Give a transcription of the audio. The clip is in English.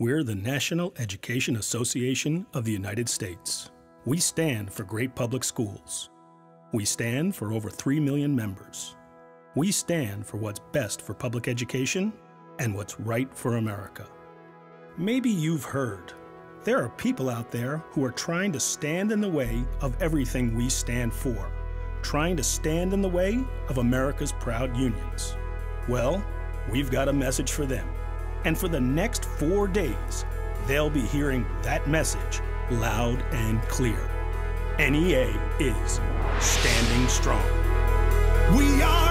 We're the National Education Association of the United States. We stand for great public schools. We stand for over 3 million members. We stand for what's best for public education and what's right for America. Maybe you've heard there are people out there who are trying to stand in the way of everything we stand for, trying to stand in the way of America's proud unions. Well, we've got a message for them. And for the next four days, they'll be hearing that message loud and clear. NEA is standing strong. We are